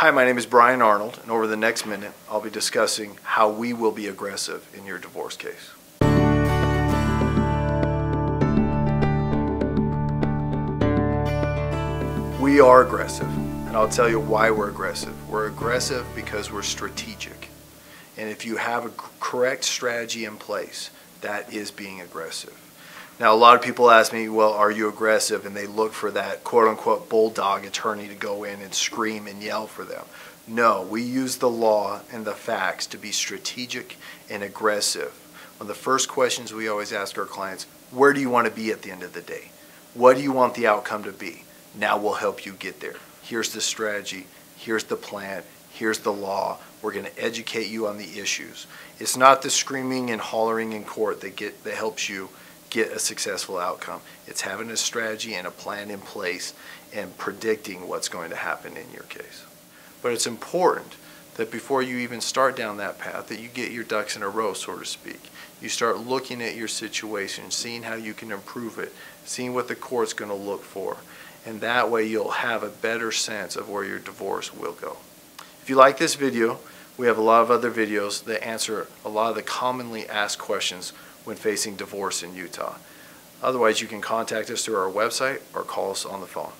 Hi, my name is Brian Arnold, and over the next minute, I'll be discussing how we will be aggressive in your divorce case. We are aggressive, and I'll tell you why we're aggressive. We're aggressive because we're strategic. And if you have a correct strategy in place, that is being aggressive. Now, a lot of people ask me, well, are you aggressive? And they look for that quote unquote bulldog attorney to go in and scream and yell for them. No, we use the law and the facts to be strategic and aggressive. One of the first questions we always ask our clients, where do you want to be at the end of the day? What do you want the outcome to be? Now we'll help you get there. Here's the strategy, here's the plan, here's the law. We're going to educate you on the issues. It's not the screaming and hollering in court that get that helps you get a successful outcome. It's having a strategy and a plan in place and predicting what's going to happen in your case. But it's important that before you even start down that path that you get your ducks in a row, so to speak. You start looking at your situation, seeing how you can improve it, seeing what the court's going to look for. And that way you'll have a better sense of where your divorce will go. If you like this video, we have a lot of other videos that answer a lot of the commonly asked questions when facing divorce in Utah. Otherwise, you can contact us through our website or call us on the phone.